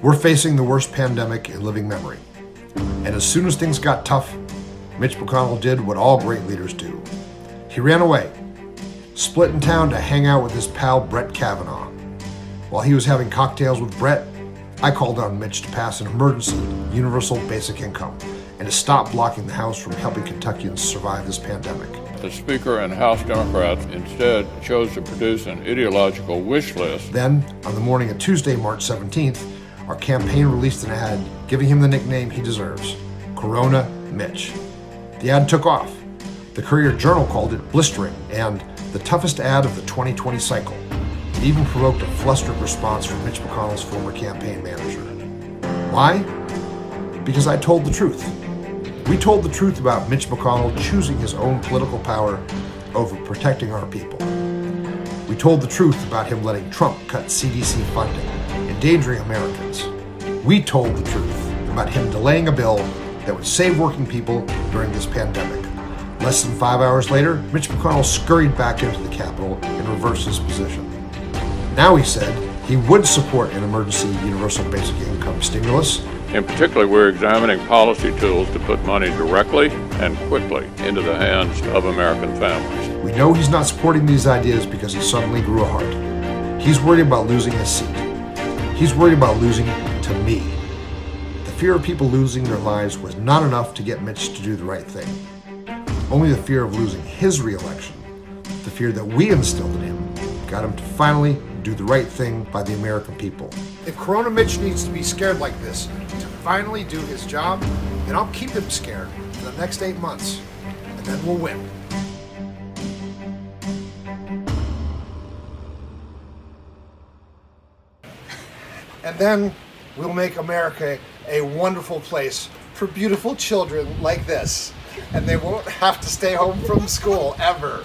We're facing the worst pandemic in living memory. And as soon as things got tough, Mitch McConnell did what all great leaders do. He ran away, split in town to hang out with his pal Brett Kavanaugh. While he was having cocktails with Brett, I called on Mitch to pass an emergency universal basic income and to stop blocking the House from helping Kentuckians survive this pandemic. The Speaker and House Democrats instead chose to produce an ideological wish list. Then, on the morning of Tuesday, March 17th, our campaign released an ad giving him the nickname he deserves Corona Mitch. The ad took off. The Courier Journal called it blistering and the toughest ad of the 2020 cycle. It even provoked a flustered response from Mitch McConnell's former campaign manager. Why? Because I told the truth. We told the truth about Mitch McConnell choosing his own political power over protecting our people. We told the truth about him letting Trump cut CDC funding, endangering Americans. We told the truth about him delaying a bill that would save working people during this pandemic. Less than five hours later, Mitch McConnell scurried back into the Capitol and reversed his position. Now he said he would support an emergency universal basic income stimulus. In particular, we're examining policy tools to put money directly and quickly into the hands of American families. We know he's not supporting these ideas because he suddenly grew a heart. He's worried about losing his seat. He's worried about losing to me. The fear of people losing their lives was not enough to get Mitch to do the right thing. Only the fear of losing his reelection, the fear that we instilled in him, got him to finally do the right thing by the American people. If Corona Mitch needs to be scared like this to finally do his job, then I'll keep him scared for the next eight months, and then we'll win. And then we'll make America a wonderful place for beautiful children like this. And they won't have to stay home from school ever.